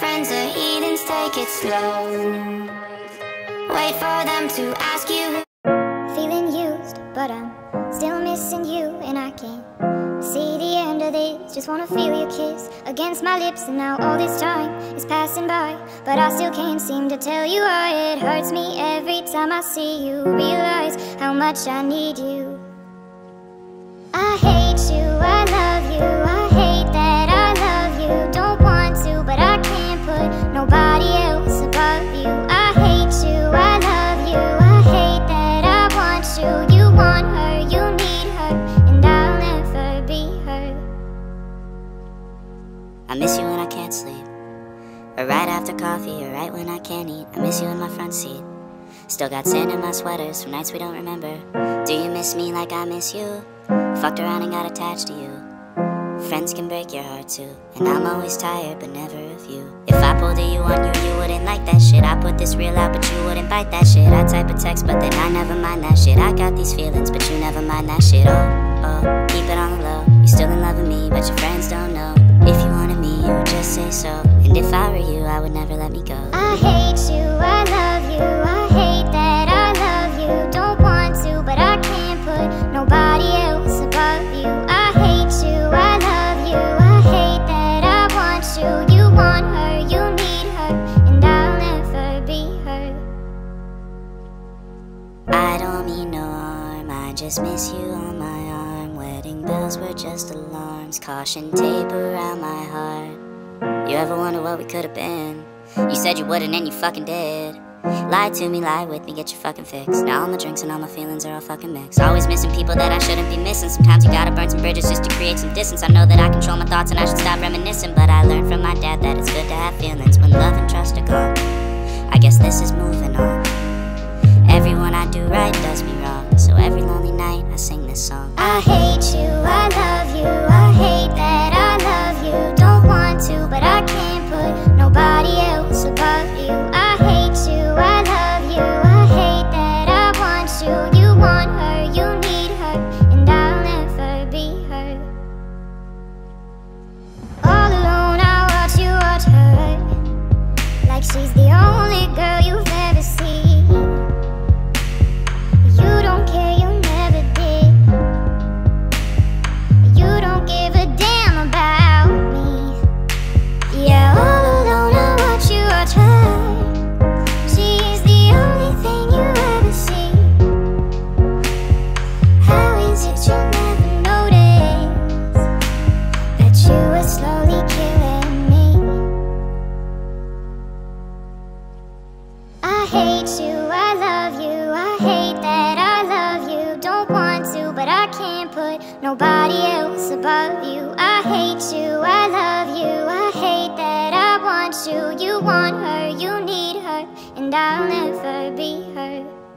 friends are heathens, take it slow. Wait for them to ask you. Feeling used, but I'm still missing you, and I can't see the end of this. Just wanna feel your kiss against my lips, and now all this time is passing by. But I still can't seem to tell you why it hurts me every time I see you. Realize how much I need you. I hate I miss you when I can't sleep. Or right after coffee, or right when I can't eat. I miss you in my front seat. Still got sand in my sweaters from nights we don't remember. Do you miss me like I miss you? Fucked around and got attached to you. Friends can break your heart too. And I'm always tired, but never of you. If I pulled a you on you, you wouldn't like that shit. I put this real out, but you wouldn't bite that shit. I type a text, but then I never mind that shit. I got these feelings, but you never mind that shit. Oh, oh, let me go. I hate you, I love you, I hate that I love you. Don't want to, but I can't put nobody else above you. I hate you, I love you, I hate that I want you. You want her, you need her, and I'll never be her. I don't mean no harm, I just miss you on my arm. Wedding bells were just alarms, caution tape around my heart. You ever wonder what we could have been? You said you wouldn't, and you fucking did. Lie to me, lie with me, get your fucking fix. Now all my drinks and all my feelings are all fucking mixed. Always missing people that I shouldn't be missing. Sometimes you gotta burn some bridges just to create some distance. I know that I control my thoughts and I should stop reminiscing. But I learned from my dad that it's good to have feelings when love and trust are gone. I guess this is moving on. Everyone I do right does me wrong. So every lonely night I sing this song. I hate you, nobody else above you. I hate you, I love you, I hate that I want you. You want her, you need her, and I'll never be her.